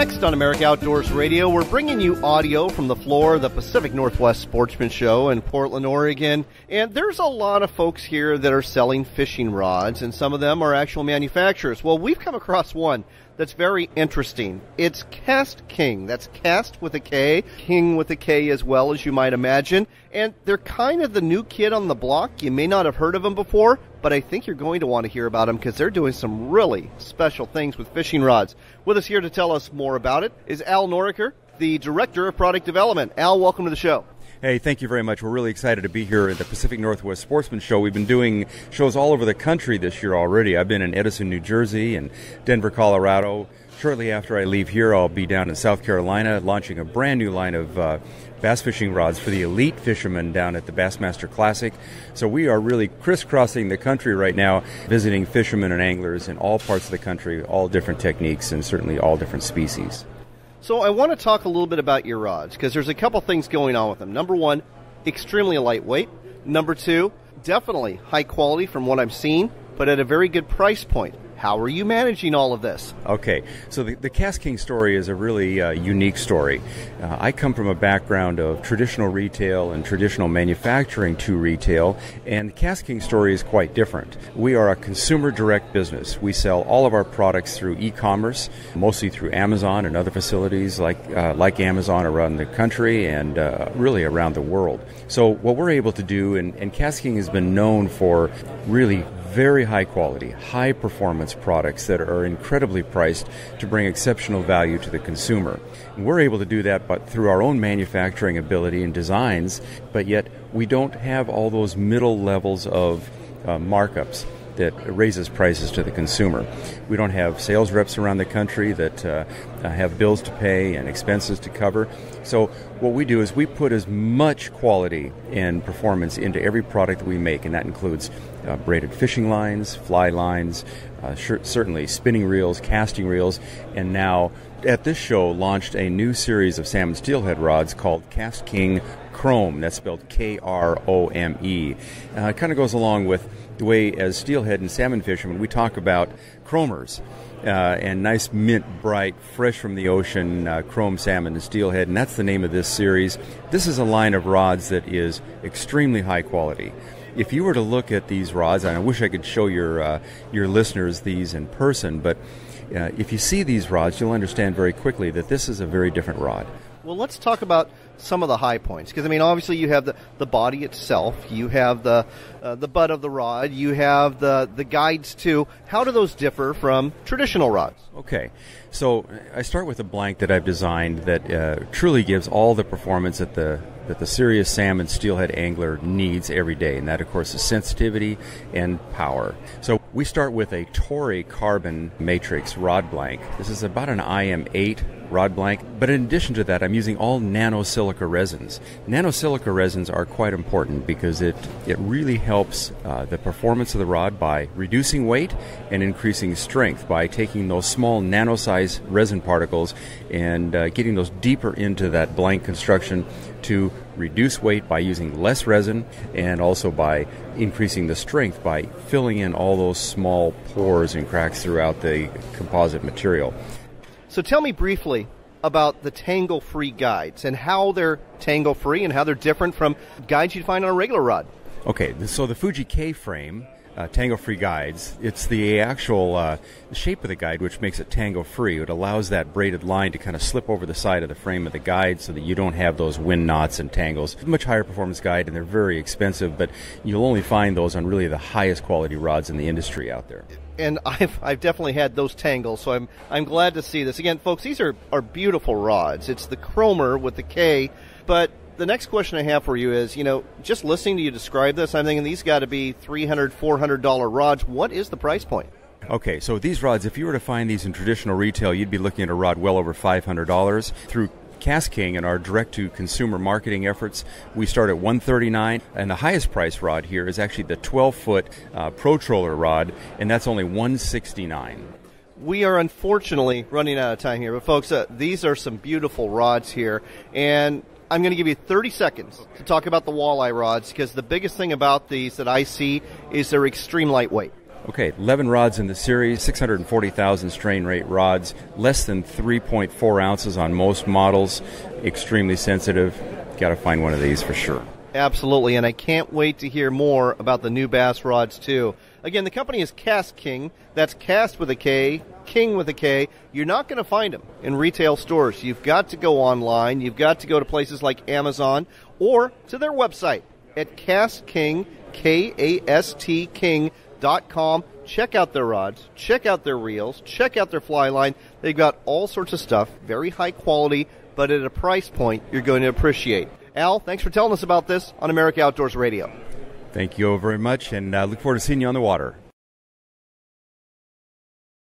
Next on America Outdoors Radio, we're bringing you audio from the floor of the Pacific Northwest Sportsman Show in Portland, Oregon. And there's a lot of folks here that are selling fishing rods, and some of them are actual manufacturers. Well, we've come across one that's very interesting. It's KastKing. That's cast with a K, king with a K as well, as you might imagine. And they're kind of the new kid on the block. You may not have heard of them before, but I think you're going to want to hear about them because they're doing some really special things with fishing rods. With us here to tell us more about it is Al Noraker, the Director of Product Development. Al, welcome to the show. Hey, thank you very much. We're really excited to be here at the Pacific Northwest Sportsman Show. We've been doing shows all over the country this year already. I've been in Edison, New Jersey, and Denver, Colorado. Shortly after I leave here, I'll be down in South Carolina launching a brand new line of uh, bass fishing rods for the elite fishermen down at the Bassmaster Classic. So we are really crisscrossing the country right now, visiting fishermen and anglers in all parts of the country, all different techniques, and certainly all different species. So I want to talk a little bit about your rods because there's a couple things going on with them. Number one, extremely lightweight. Number two, definitely high quality from what I'm seeing, but at a very good price point. How are you managing all of this? Okay, so the, the KastKing story is a really uh, unique story. Uh, I come from a background of traditional retail and traditional manufacturing to retail, and the KastKing story is quite different. We are a consumer direct business. We sell all of our products through e commerce, mostly through Amazon and other facilities like, uh, like Amazon around the country and uh, really around the world. So, what we're able to do, and, and KastKing has been known for really very high quality, high performance products that are incredibly priced to bring exceptional value to the consumer. And we're able to do that but through our own manufacturing ability and designs, but yet we don't have all those middle levels of uh, markups that raises prices to the consumer. We don't have sales reps around the country that uh, have bills to pay and expenses to cover. So what we do is we put as much quality and performance into every product that we make, and that includes uh, braided fishing lines, fly lines, uh, certainly spinning reels, casting reels, and now at this show launched a new series of salmon steelhead rods called KastKing Krome. That's spelled K R O M E. Uh, it kind of goes along with the way, as steelhead and salmon fishermen, we talk about chromers. Uh, and nice mint bright, fresh from the ocean uh, chrome salmon and steelhead, and that's the name of this series. This is a line of rods that is extremely high quality. If you were to look at these rods, and I wish I could show your uh, your listeners these in person, but uh, if you see these rods, you'll understand very quickly that this is a very different rod. Well, let's talk about some of the high points because I mean, obviously, you have the, the body itself, you have the uh, the butt of the rod, you have the the guides too. How do those differ from traditional rods? Okay, so I start with a blank that I've designed that uh, truly gives all the performance that the that the serious salmon steelhead angler needs every day, and that, of course, is sensitivity and power. So we start with a Toray carbon matrix rod blank. This is about an IM8 rod blank. But in addition to that, I'm using all nanosilica resins. Nanosilica resins are quite important because it, it really helps uh, the performance of the rod by reducing weight and increasing strength by taking those small nano-sized resin particles and uh, getting those deeper into that blank construction to reduce weight by using less resin and also by increasing the strength by filling in all those small pores and cracks throughout the composite material. So tell me briefly about the tangle free guides and how they're tangle free and how they're different from guides you'd find on a regular rod. Okay, so the Fuji K frame uh, tangle free guides. It's the actual uh, shape of the guide which makes it tangle free. It allows that braided line to kind of slip over the side of the frame of the guide so that you don't have those wind knots and tangles. Much higher performance guide, and they're very expensive, but you'll only find those on really the highest quality rods in the industry out there and I've I've definitely had those tangles, so I'm I'm glad to see this again, folks. These are are beautiful rods. It's the Kromer with the K, but the next question I have for you is, you know, just listening to you describe this, I'm thinking these got to be $300, $400 rods. What is the price point? Okay, so these rods, if you were to find these in traditional retail, you'd be looking at a rod well over $500. Through KastKing and our direct to consumer marketing efforts, we start at 139 and the highest price rod here is actually the 12 foot uh, Pro Troller rod, and that's only 169 we are unfortunately running out of time here, but folks, uh, these are some beautiful rods here, and I'm going to give you 30 seconds to talk about the walleye rods because the biggest thing about these that I see is they're extreme lightweight. Okay, 11 rods in the series, 640,000 strain rate rods, less than 3.4 ounces on most models, extremely sensitive. Got to find one of these for sure. Absolutely, and I can't wait to hear more about the new bass rods too. Again, the company is KastKing. That's cast with a K, king with a K. You're not going to find them in retail stores. You've got to go online. You've got to go to places like Amazon or to their website at Cast King, K A S T King dot com. Check out their rods, check out their reels, check out their fly line. They've got all sorts of stuff, very high quality, but at a price point you're going to appreciate. Al, thanks for telling us about this on America Outdoors Radio. Thank you all very much, and uh, look forward to seeing you on the water.